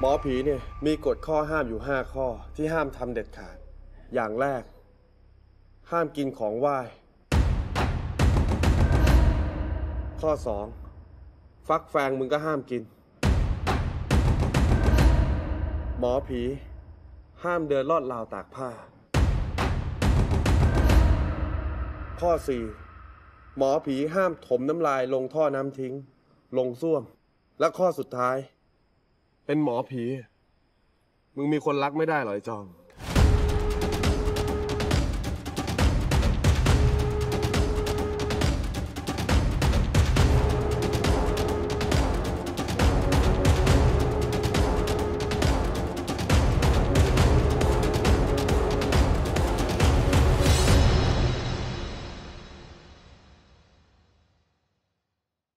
หมอผีเนี่ยมีกฎข้อห้ามอยู่ห้าข้อที่ห้ามทำเด็ดขาด อย่างแรก ห้ามกินของไหว้ ข้อสองฟักแฟงมึงก็ห้ามกิน หมอผี ห้ามเดินลอดราวตากผ้า ข้อสี่หมอผีห้ามถมน้ำลายลงท่อน้ำทิ้ง ลงส้วม และข้อสุดท้าย เป็นหมอผี มึงมีคนรักไม่ได้เหรอไอ้จอง